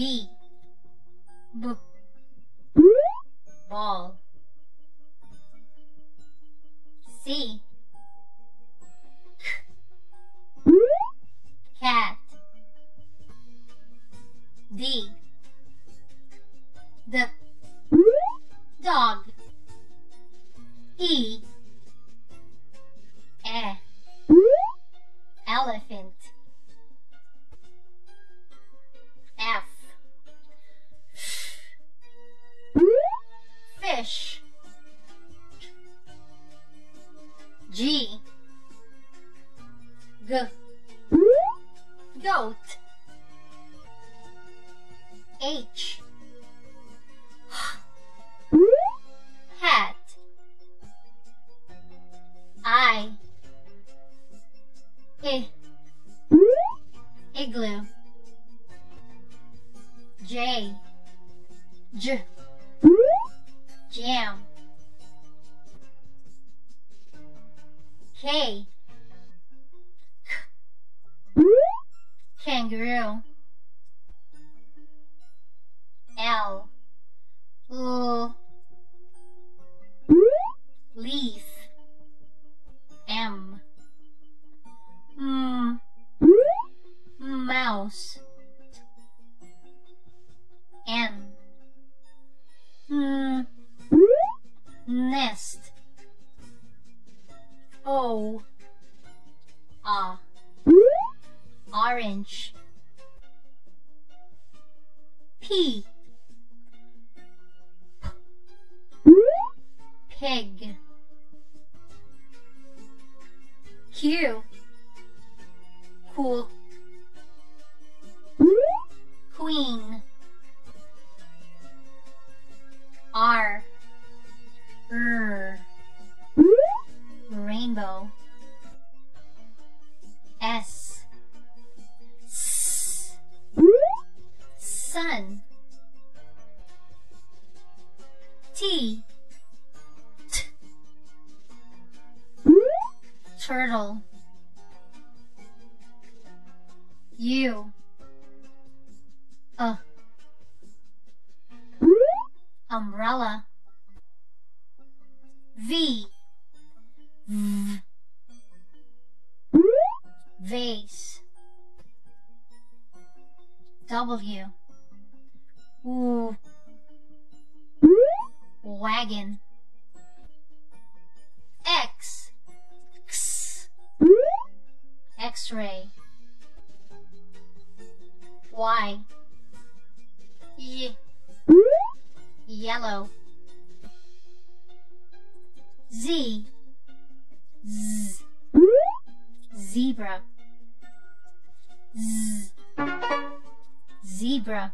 B. B Ball. C. Cat. D. The. Dog. E. Goat. H. Hat. I. I. Igloo. J. J. Jam. K kangaroo L. L. Leaf M. M mouse. N. N nest. O. Ah orange. P. Pig. Q. Cool T T turtle U uh umbrella V V vase W W wagon. X. X. X-ray. Y. Y. Yellow. Z. Z. Zebra. Z. Zebra